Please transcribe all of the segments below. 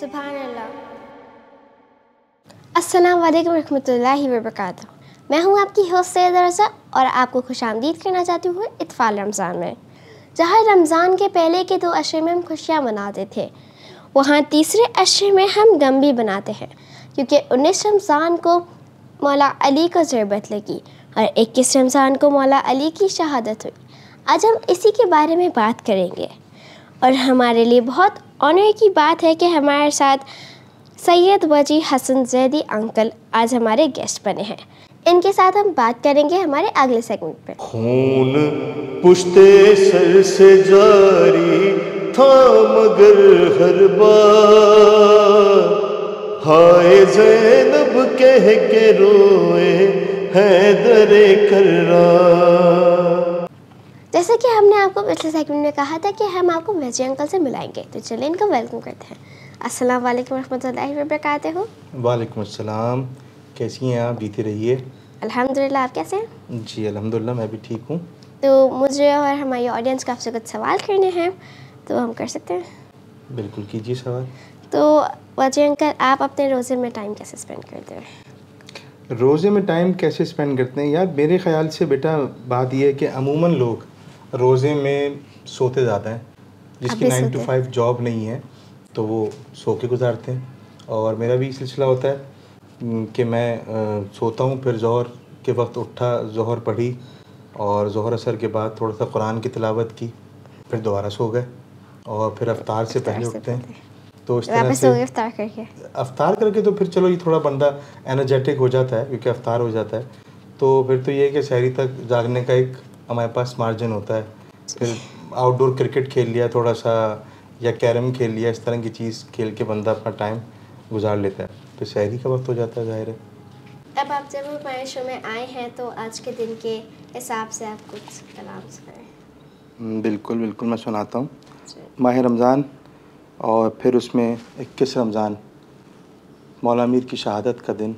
सुबहान अल्लाह अस्सलाम वालेकुम रहमतुल्लाहि व बरकातुहू मैं हूं आपकी होस्ट सैयद रजा और आपको खुश आमदीद करना चाहती हूँ इतफाल रमज़ान में जहाँ रमज़ान के पहले के दो अशरे में हम खुशियाँ मनाते थे वहाँ तीसरे अशरे में हम गम भी बनाते हैं क्योंकि उन्नीस रमज़ान को मौला अली को ज़रबत लगी और इक्कीस रमज़ान को मौला अली की शहादत हुई आज हम इसी के बारे में बात करेंगे। और हमारे लिए बहुत ऑनर की बात है कि हमारे साथ सैयद वजी हसन जैदी अंकल आज हमारे गेस्ट बने हैं। इनके साथ हम बात करेंगे हमारे अगले सेगमेंट पे। खून पुश्ते सर से जारी था मगर हर बार। हाय जैनब कह के रोए हैदर कर्रा जैसे कि हमने आपको पिछले सेगमेंट में कहा था कि हम आपको वजी अंकल से मिलाएँगे। तो चलिए इनको वेलकम करते हैं। अस्सलाम वालेकुम रहमतुल्लाहि व बरकातुहू। वालेकुम अस्सलाम। कैसी हैं आप? जीती रहिए। अल्हम्दुलिल्लाह आप कैसे हैं? जी अल्हम्दुलिल्लाह मैं भी ठीक हूँ। तो मुझे और हमारी ऑडियंस को आपसे कुछ सवाल करने हैं तो हम कर सकते हैं। बिल्कुल कीजिए सवाल। तो वजी अंकल आप अपने रोज़े में टाइम कैसे स्पेंड करते हैं? रोज़े में टाइम कैसे स्पेंड करते हैं? यार मेरे ख्याल से बेटा बात यह है कि अमूमन लोग रोज़े में सोते ज़्यादा हैं। जिसकी नाइन टू फाइव जॉब नहीं है तो वो सो के गुजारते हैं। और मेरा भी सिलसिला होता है कि मैं सोता हूँ फिर जहर के वक्त उठा जहर पढ़ी और जहर असर के बाद थोड़ा सा कुरान की तिलावत की फिर दोबारा सो गए और फिर अफ्तार से पहले उठते हैं। तो इस तरह से इफ्तार करके? अफ्तार करके तो फिर चलो ये थोड़ा बंदा एनर्जेटिक हो जाता है क्योंकि अफ्तार हो जाता है। तो फिर तो ये है कि शहरी तक जागने का एक हमारे पास मार्जिन होता है। फिर आउटडोर क्रिकेट खेल लिया थोड़ा सा या कैरम खेल लिया इस तरह की चीज़ खेल के बंदा अपना टाइम गुजार लेता है। तो शहरी का वक्त हो जाता है ज़ाहिर है। अब आप जब हमारे शो में आए हैं तो आज के दिन के हिसाब से आप कुछ कलाम सुनाएँ हम्म, बिल्कुल बिल्कुल मैं सुनाता हूँ। माह रमज़ान और फिर उसमें इक्कीस रमज़ान मौला मीर की शहादत का दिन।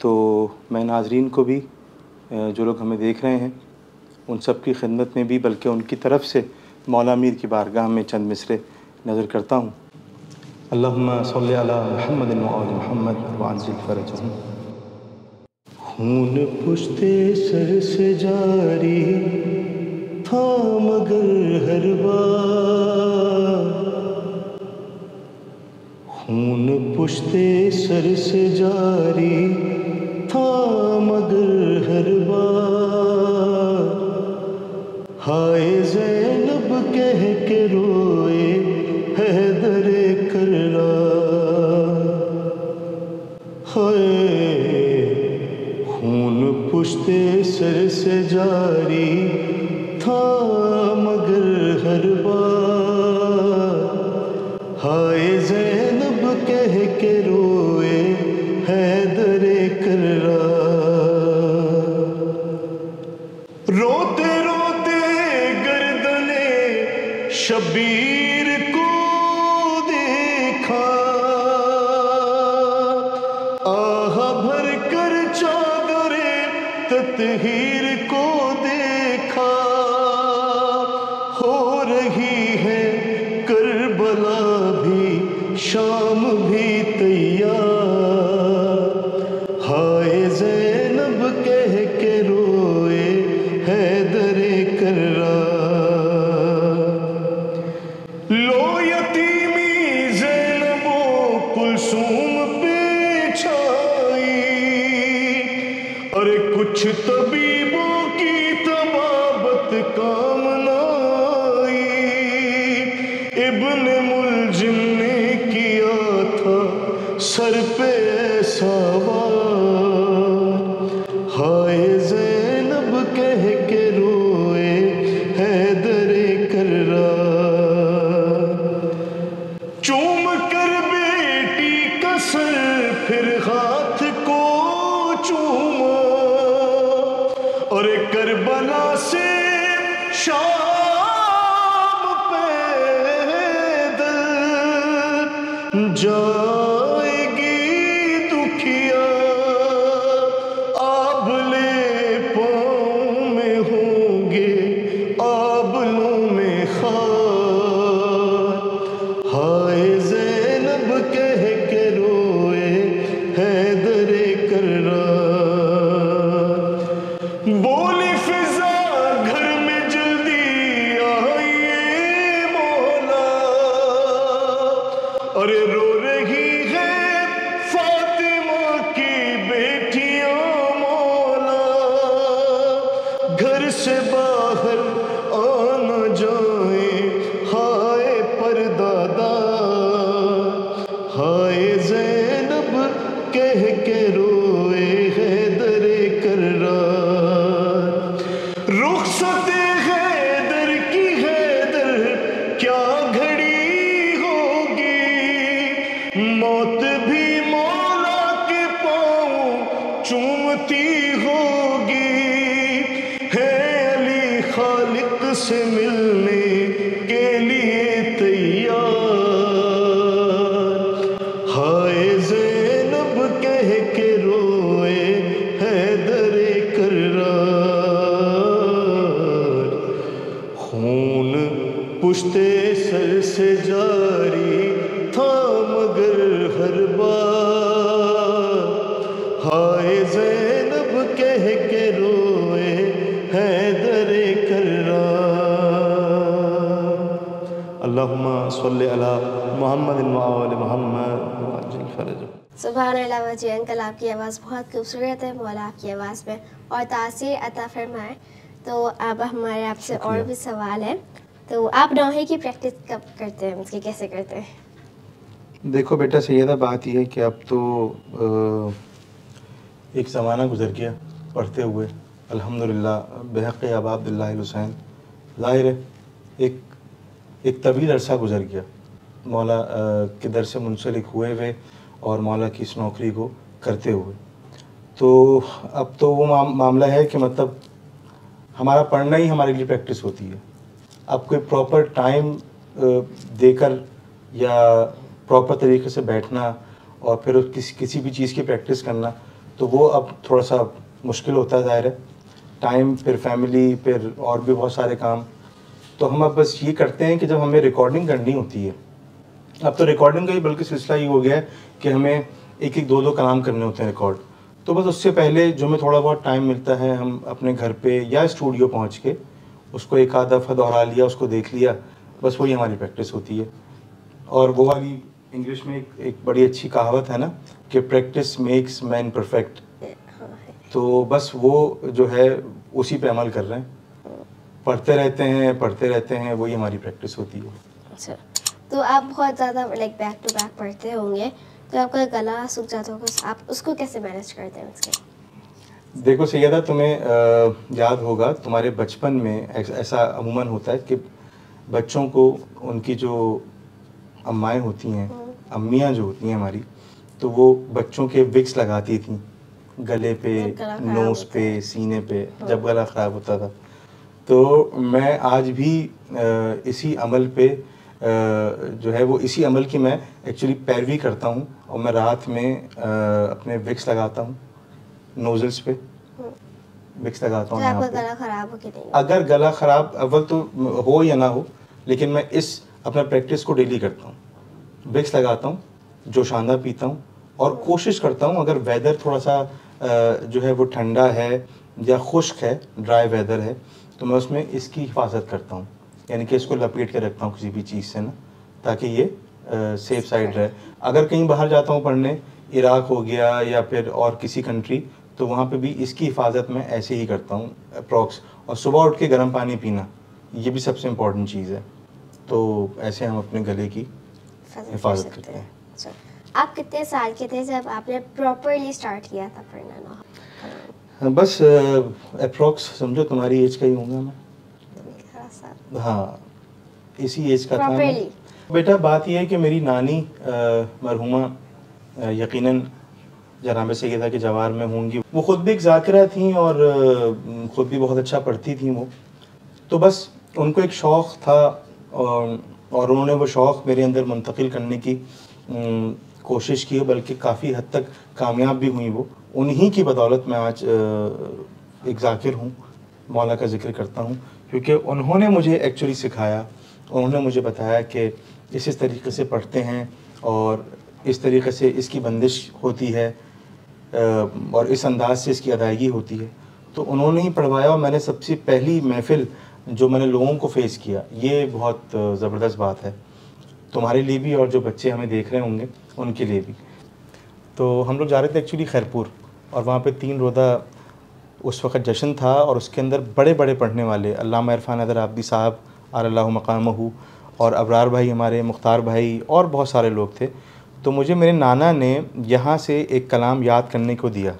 तो मैं नाजरीन को भी जो लोग हमें देख रहे हैं उन सब की खिदमत में भी, बल्कि उनकी तरफ़ से मौला मीर की बारगाह में चंद मिसरे नज़र करता हूँ। खून पुश्ते सर से जारी था मगर हर बार। खून पुश्ते सर से जारी था मगर मगर हर बार हाय शाम भी तैयार हाय जैनब कह के रोए। पुश्ते सर से जारी था मगर हर बार। हाय जैनब कह के रोए हैदरे कर्रार। अल्लाहुम्मा सल्ली अला मोहम्मद व आले मोहम्मद। वअज्जिल फरजहु सुबह अल्लाह जी अंकल आपकी आवाज़ बहुत खूबसूरत है मौला आपकी आवाज़ में और तासीर अता फरमाए। तो अब हमारे आपसे और भी सवाल है। तो आप नौहे की प्रैक्टिस कब करते हैं? उसकी कैसे करते हैं? देखो बेटा सैदा बात यह है कि अब तो अ, एक ज़माना गुजर गया पढ़ते हुए। अल्हम्दुलिल्लाह बेहक अब अब्दुल्ला ज़ाहिर है एक एक तवील अरसा गुजर गया। मौला अ, के दर से मुंसलिक हुए हुए और मौला की इस नौकरी को करते हुए। तो अब तो वो माम, मामला है कि मतलब हमारा पढ़ना ही हमारे लिए प्रैक्टिस होती है। अब कोई प्रॉपर टाइम देकर या प्रॉपर तरीके से बैठना और फिर किसी किसी भी चीज़ की प्रैक्टिस करना तो वो अब थोड़ा सा मुश्किल होता ज़ाहिर है। टाइम फिर फैमिली फिर और भी बहुत सारे काम। तो हम अब बस ये करते हैं कि जब हमें रिकॉर्डिंग करनी होती है, अब तो रिकॉर्डिंग का ही बल्कि सिलसिला ये हो गया है कि हमें एक एक दो दो कलाम करने होते हैं रिकॉर्ड तो बस उससे पहले जो हमें थोड़ा बहुत टाइम मिलता है हम अपने घर पे या स्टूडियो पहुँच के उसको एक आध दफ़ा दोहरा लिया उसको देख लिया। बस वही हमारी प्रैक्टिस होती है। और वो वाली इंग्लिश में एक, एक बड़ी अच्छी कहावत है ना कि प्रैक्टिस मेक्स मैन परफेक्ट तो बस वो जो है उसी पे अमल कर रहे हैं। पढ़ते रहते हैं पढ़ते रहते हैं वही हमारी प्रैक्टिस होती है। अच्छा। तो आप बहुत ज़्यादा लाइक बैक टू बैक पढ़ते होंगे। तो आपका गला सूख जाता होगा आप उसको कैसे मैनेज करते हैं उसके? देखो सैदा तुम्हें याद होगा तुम्हारे बचपन में ऐसा अमूमन होता है कि बच्चों को उनकी जो अम्माएँ होती हैं अम्मियाँ जो होती हैं हमारी तो वो बच्चों के विक्स लगाती थी गले पे नोज़ पे सीने पे जब गला ख़राब होता था। तो मैं आज भी इसी अमल पे जो है वो इसी अमल की मैं एक्चुअली पैरवी करता हूँ और मैं रात में अपने विक्स लगाता हूँ। नोजल्स पे। विक्स लगाता हूँ आपका गला खराब हो के नहीं अगर गला ख़राब अव्वल तो हो या ना हो लेकिन मैं इस अपना प्रैक्टिस को डेली करता हूँ। विक्स लगाता हूँ जो शानदार पीता हूँ और कोशिश करता हूँ अगर वेदर थोड़ा सा जो है वो ठंडा है या खुश्क है ड्राई वेदर है तो मैं उसमें इसकी हिफाजत करता हूँ। यानी कि इसको लपेट के रखता हूँ किसी भी चीज़ से ना ताकि ये सेफ़ साइड रहे। अगर कहीं बाहर जाता हूँ पढ़ने इराक हो गया या फिर और किसी कंट्री तो वहाँ पे भी इसकी हिफाजत मैं ऐसे ही करता हूँ अप्रॉक्स और सुबह उठ के गर्म पानी पीना ये भी सबसे इम्पोर्टेंट चीज़ है। तो ऐसे हम अपने गले की हिफाजत करते हैं। आप कितने साल के थे जब आपने प्रॉपरली स्टार्ट किया था पढ़ना? हाँ, बस अप्रॉक्स समझो तुम्हारी एज का ही होऊँगा मैं। हाँ इसी एज का था बेटा बात यह है कि मेरी नानी मरहुमा यकीनन जनाब सैदा के जवार में होंगी वो ख़ुद भी एक जाकिरा थी और ख़ुद भी बहुत अच्छा पढ़ती थी वो। तो बस उनको एक शौक़ था और, और उन्होंने वो शौक़ मेरे अंदर मुंतकिल करने की कोशिश की बल्कि काफ़ी हद तक कामयाब भी हुई वो। उन्हीं की बदौलत मैं आज एक जाकिर हूँ मौला का ज़िक्र करता हूँ क्योंकि उन्होंने मुझे एक्चुअली सिखाया। उन्होंने मुझे बताया कि इस इस तरीके से पढ़ते हैं और इस तरीके से इसकी बंदिश होती है। और इस अंदाज से इसकी अदायगी होती है। तो उन्होंने ही पढ़वाया और मैंने सबसे पहली महफ़िल जो मैंने लोगों को फेस किया, ये बहुत ज़बरदस्त बात है। तुम्हारे लिए भी और जो बच्चे हमें देख रहे होंगे, उनके लिए भी। तो हम लोग जा रहे थे एक्चुअली खैरपुर और वहाँ पे तीन रोदा उस वक़्त जश्न था और उसके अंदर बड़े बड़े पढ़ने वाले अल्लामा इरफान अदर आबदी साहब आल्ला मकाम और अबरार भाई हमारे, मुख्तार भाई और बहुत सारे लोग थे। तो मुझे मेरे नाना ने यहाँ से एक कलाम याद करने को दिया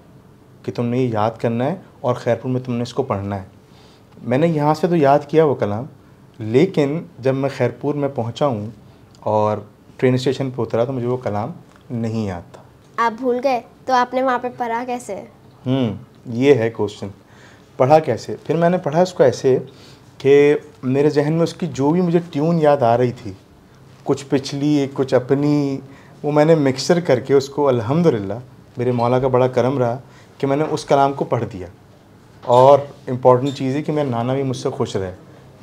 कि तुमने ये याद करना है और खैरपुर में तुमने इसको पढ़ना है। मैंने यहाँ से तो याद किया वो कलाम लेकिन जब मैं खैरपुर में पहुँचा हूँ और ट्रेन स्टेशन पर उतरा तो मुझे वो कलाम नहीं याद था। आप भूल गए तो आपने वहाँ पे पढ़ा कैसे? हम्म ये है क्वेश्चन पढ़ा कैसे? फिर मैंने पढ़ा इसको ऐसे कि मेरे जहन में उसकी जो भी मुझे ट्यून याद आ रही थी कुछ पिछली कुछ अपनी वो मैंने मिक्सर करके उसको अल्हम्दुलिल्लाह मेरे मौला का बड़ा करम रहा कि मैंने उस कलाम को पढ़ दिया। और इंपॉर्टेंट चीज़ है कि मेरा नाना भी मुझसे खुश रहे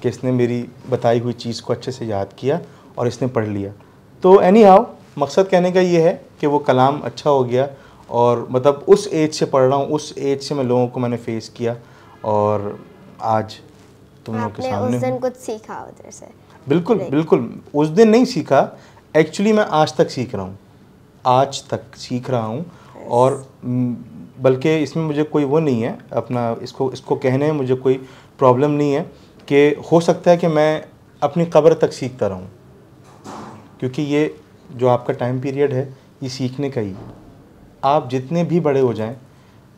कि इसने मेरी बताई हुई चीज़ को अच्छे से याद किया और इसने पढ़ लिया। तो एनी हाउ मकसद कहने का ये है कि वो कलाम अच्छा हो गया और मतलब उस एज से पढ़ रहा हूँ उस एज से मैं लोगों को मैंने फेस किया और आज तुम लोगों के सामने उस दिन कुछ सीखा उधर से? बिल्कुल बिल्कुल। उस दिन नहीं सीखा एक्चुअली मैं आज तक सीख रहा हूँ। आज तक सीख रहा हूँ और बल्कि इसमें मुझे कोई वो नहीं है अपना इसको इसको कहने में मुझे कोई प्रॉब्लम नहीं है कि हो सकता है कि मैं अपनी कब्र तक सीखता रहूँ। क्योंकि ये जो आपका टाइम पीरियड है ये सीखने का ही है। आप जितने भी बड़े हो जाएँ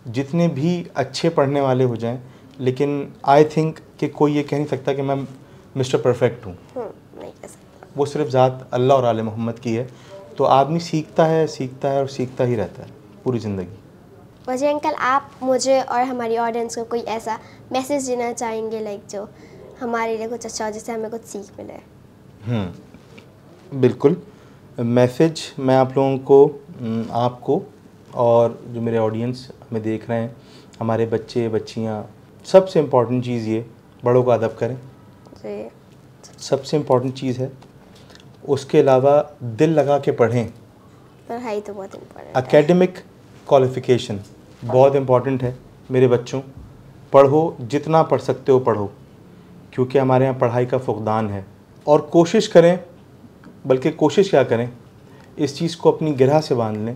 जितने भी अच्छे पढ़ने वाले हो जाएँ लेकिन आई थिंक कि कोई ये कह नहीं सकता कि मैं मिस्टर परफेक्ट हूँ हम्म, नहीं कह सकता वो सिर्फ़ ज़ात अल्लाह और आल मोहम्मद की है। तो आदमी सीखता है सीखता है और सीखता ही रहता है पूरी ज़िंदगी। वजह अंकल आप मुझे और हमारी ऑडियंस को कोई ऐसा मैसेज देना चाहेंगे लाइक जो हमारे लिए कुछ अच्छा हो जिससे हमें कुछ सीख मिले? हम्म, बिल्कुल। मैसेज मैं आप लोगों को आपको और जो मेरे ऑडियंस हमें देख रहे हैं हमारे बच्चे बच्चियाँ सबसे इंपॉर्टेंट चीज़ ये बड़ों का अदब करें। सबसे इंपॉर्टेंट चीज़ है उसके अलावा दिल लगा के पढ़ें। पढ़ाई तो बहुत इम्पोर्टेंट एकेडमिक क्वालिफ़िकेशन बहुत इंपॉर्टेंट है मेरे बच्चों। पढ़ो जितना पढ़ सकते हो पढ़ो क्योंकि हमारे यहाँ पढ़ाई का फुकदान है। और कोशिश करें बल्कि कोशिश क्या करें इस चीज़ को अपनी गिरह से बाँध लें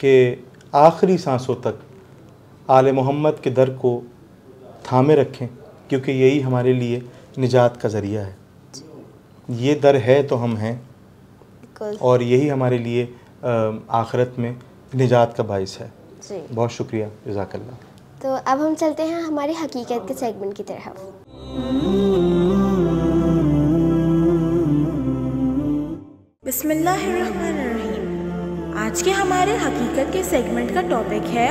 कि आखिरी सांसों तक आल मोहम्मद के दर को थामे रखें क्योंकि यही हमारे लिए निजात का ज़रिया है। ये दर है तो हम हैं। और यही हमारे लिए आखिरत में निजात का बायस है। जी। बहुत शुक्रिया जजाकल्ला। तो अब हम चलते हैं हमारी हकीकत के सेगमेंट की तरफ़। बिस्मिल्लाहिर्रहमानिर्रहीम। आज के हमारे हकीकत के सेगमेंट का टॉपिक है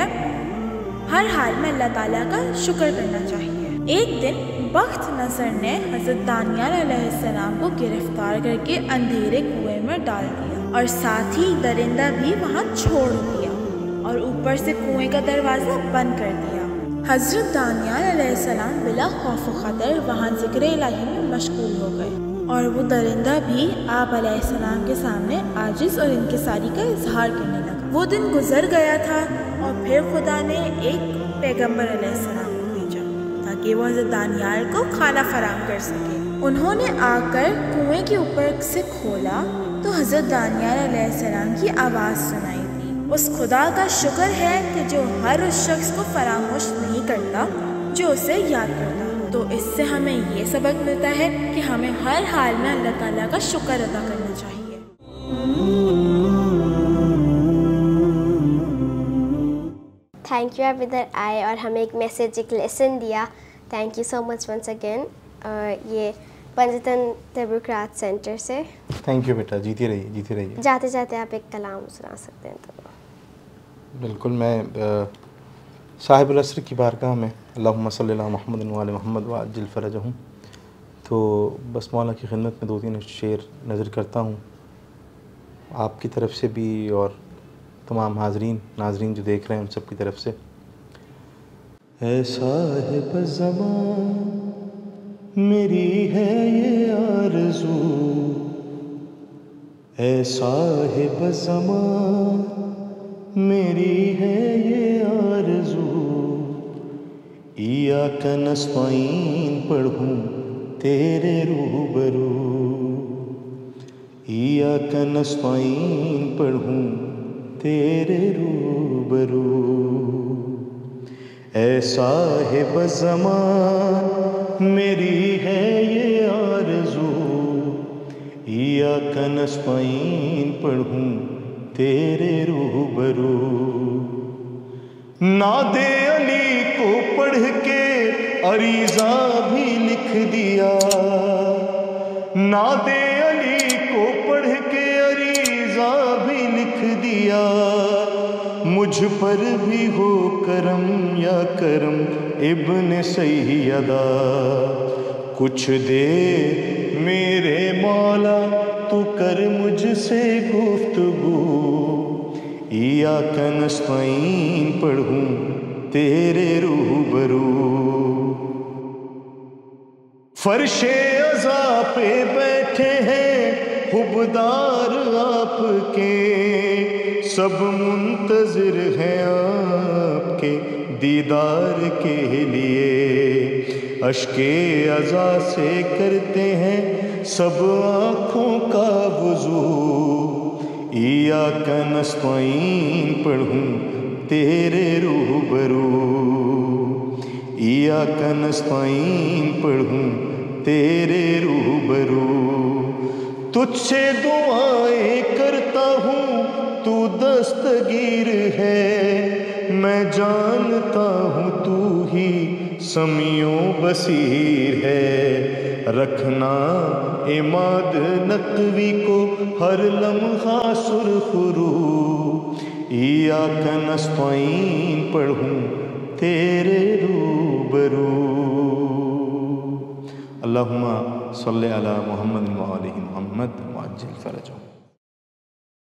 हर हाल में अल्लाह ताला का शुक्र करना चाहिए एक दिन बख्त नसर ने हज़रत दानियाल को गिरफ़्तार करके अंधेरे कुएँ में डाल दिया और साथ ही दरिंदा भी वहाँ छोड़ दिया और ऊपर से कुएँ का दरवाज़ा बंद कर दिया। हज़रत दानियाल बिला खौफ ख़तर वहाँ ज़िक्र इलाही में मशगूल हो गए और वो दरिंदा भी आप सलाम के सामने आजिज़ और इनकसारी का इजहार करने लगा। वो दिन गुजर गया था और फिर खुदा ने एक पैगंबर ताकि वो हज़रत दानियाल को खाना फराम कर सके। उन्होंने आकर कुएँ के ऊपर से खोला तो हज़रत दानियाल सलाम की आवाज़ सुनाई थी उस खुदा का शुक्र है कि जो हर उस शख्स को फरामोश नहीं करता, जो उसे याद करता। तो इससे हमें ये सबक मिलता है कि हमें हर हाल में अल्लाह ताला का शुक्र अदा करना चाहिए। थैंक यू आप इधर आए और हमें एक मैसेज एक लेसन दिया। Thank you so much once again ये पंजतन तबुकरात सेंटर से। थैंक यू बेटा जीती रहिए जीती रहिए। जाते जाते आप एक कलाम सुना सकते हैं तो। बिल्कुल मैं साहिब असर की बारगाह में अल्लाह महमद महमद वाजिल फ़रज हूँ। तो बस मौला की खिदमत में दो तीन शेर नज़र करता हूँ। आपकी तरफ़ से भी और तमाम हाजरीन नाजरीन जो देख रहे हैं उन सब की तरफ़ से। ऐसा है मेरी है ये आरज़ू। ऐसा है बज़मा मेरी है ये आरज़ू। या कनस्ताइन पढ़ूँ तेरे रूबरू। या कनस्ताइन पढ़ूँ तेरे रूबरू। ऐसा है बजमा मेरी है ये आरज़ू। या कनस्ताइन पढ़ूँ तेरे रूबरू। नादे अली को पढ़ के अरीजा भी लिख दिया। नादे अली को पढ़ के अरीजा भी लिख दिया। मुझ पर भी हो करम या करम, इब्न सैयदा। कुछ दे मेरे मौला, तू कर मुझसे गुफ्तगू। या कनस्ताइन पढ़ूं, तेरे रूबरू। फर्शे अजा पे बैठे हैं, हुबदार आपके। सब मुंतजर हैं आपके दीदार के लिए। अशके अजा से करते हैं सब आँखों का वज़ू। या कनस्ताइन पढ़ूँ तेरे रूबरू। या कनस्ताइन पढ़ूँ तेरे रूबरू। तुझसे दुआएँ करता हूँ तू दस्तगीर है। मैं जानता हूँ तू ही समियों बसीर है। रखना इमाद नकवी को हर लम्हा सुरखरू। या कनस्ताइन पढ़ूँ तेरे रूबरू। अल्लाहुम्मा सल्ली अला मोहम्मद मोहम्मद।